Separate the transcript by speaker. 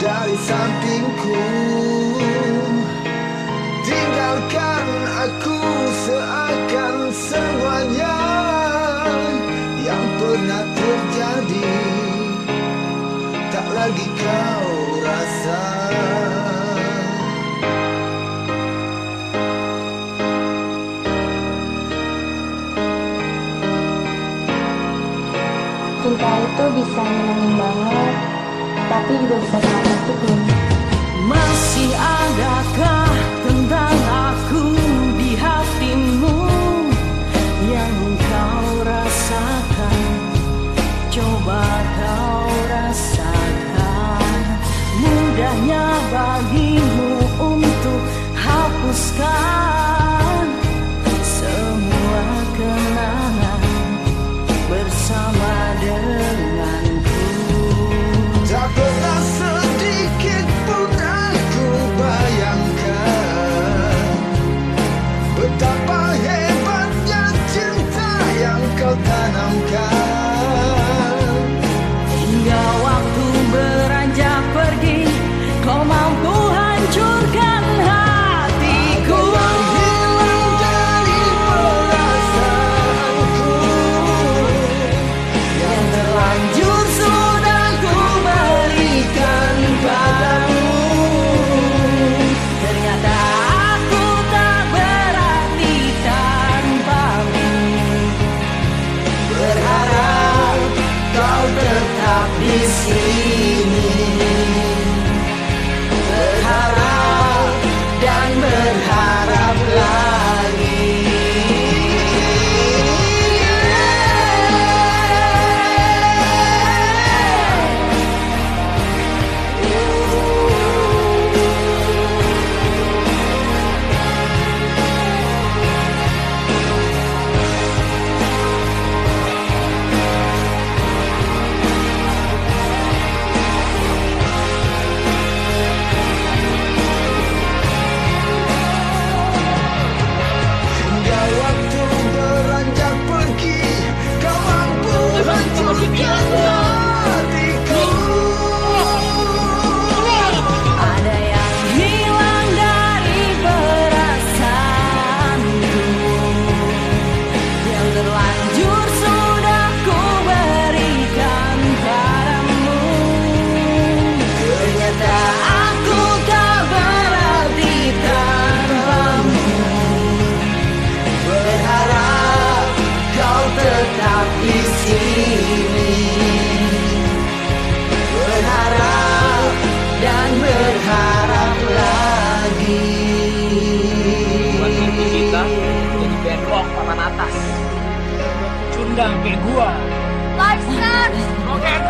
Speaker 1: dari sampingku. Tinggalkan aku seakan semuanya Yang pernah terjadi. Tak lagi kau rasa.
Speaker 2: Cinta itu bisa nyenangin banget, tapi juga bisa sangat menyakitkan.
Speaker 3: Masih adakah tentang aku di hatimu yang kau rasakan? Coba kau rasakan mudahnya bagimu
Speaker 1: kau tanamkan
Speaker 3: di
Speaker 4: tolong papan atas. Cundang kayak gua. Life sucks. Oke. Okay.